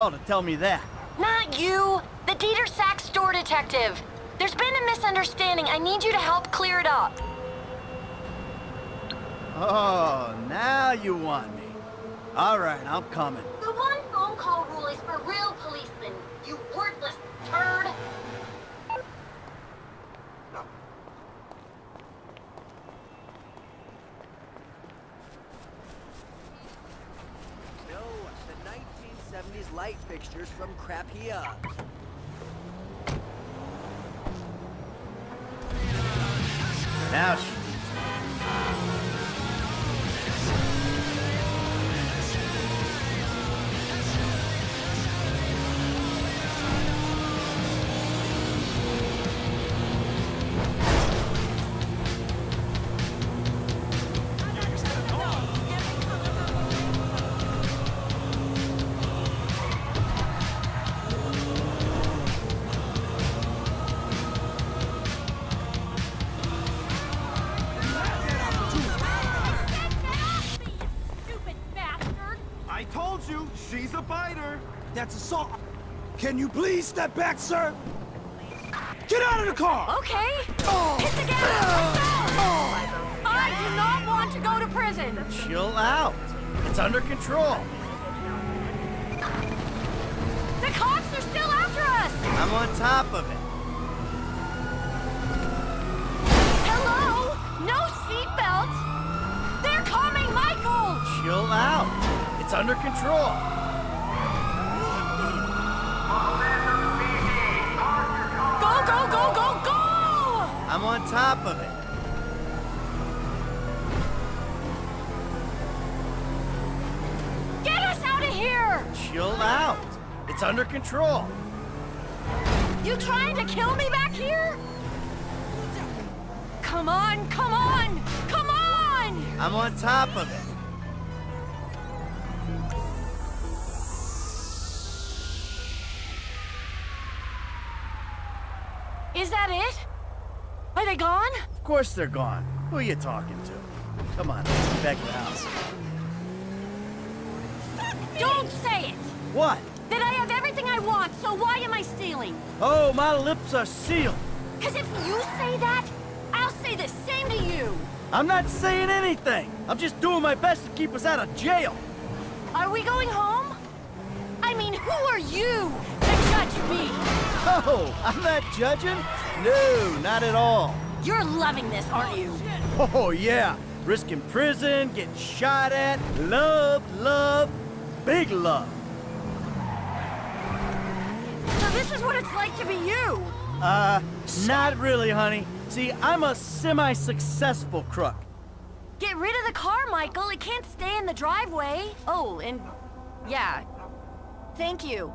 Oh, to tell me that. Not you! The Dieter Sachs store detective! There's been a misunderstanding. I need you to help clear it up. Oh, now you want me. All right, I'm coming. The one phone call rule is for real policemen, you worthless turd! No, the 1970s light fixtures from Krapea. I told you, she's a biter. That's assault. Can you please step back, sir? Get out of the car! Okay. Oh. Hit the gas. Oh. Oh. I do not want to go to prison. Chill out. It's under control. The cops are still after us. I'm on top of it. Under control. Go, go, go, go, go! I'm on top of it. Get us out of here! Chill out. It's under control. You trying to kill me back here? Come on, come on, come on! I'm on top of it. Is that it? Are they gone? Of course they're gone. Who are you talking to? Come on, let's get back to the house. Don't say it! What? That I have everything I want, so why am I stealing? Oh, my lips are sealed. Because if you say that, I'll say the same to you. I'm not saying anything. I'm just doing my best to keep us out of jail. Are we going home? I mean, who are you judge me? Oh, I'm not judging? No, not at all. You're loving this, aren't you? Oh, yeah. Risking prison, getting shot at, love, love, big love. So this is what it's like to be you. Uh, not really, honey. See, I'm a semi-successful crook. Get rid of the car, Michael. It can't stay in the driveway. Oh, and yeah. Thank you.